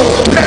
Oh,